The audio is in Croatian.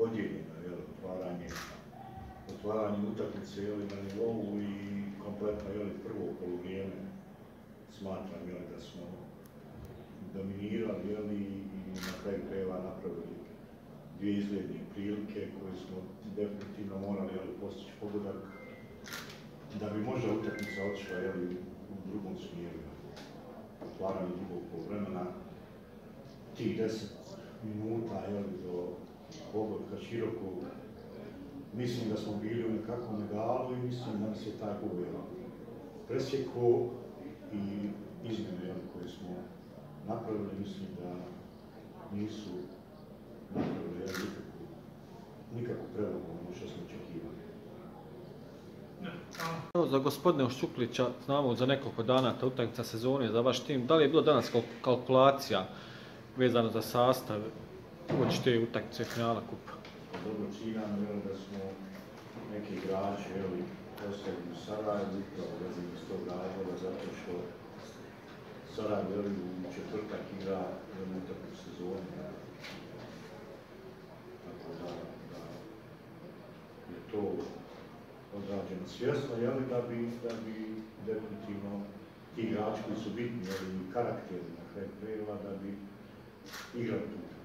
podijeljeno, jel, otvaranje, otvaranje utakmice jel, na nivou i kompletno jel, prvo poluvrijeme smatram jel, da smo dominirali jel, i, na kraju krajeva napravili dvije izgledne prilike koje smo definitivno morali jel, postići pogodak da bi možda utakmica otišla jel, u drugom smjeru. Otvaranje drugog poluvremena, tih deset minuta jel, do pogodka široko, mislim da smo bili u nekakvom egalu i mislim da nas je taj uvijel presjeko i izmjene koje smo napravili, mislim da nisu napravili nikakvu, nikakvu prelogu ono što smo očekivali. Za gospodina Šuklića, znamo za nekoliko dana ta utakmica sezone za vaš tim. Da li je bilo danas kal- kalkulacija vezano za sastav uoči te utakmice finala kupa? Dobro ciljano jel, da smo neki igrači ostavili u Sarajevu, upravo vezano iz tog razloga, zato što Sarajevo jel, u četvrtak igra jednu sezone. jel. Tako da, da je to odrađeno svjesno, jel, da bi, da bi definitivno ti igrači koji su bitni, jel, i karakteri na kraju da bi igrali tu.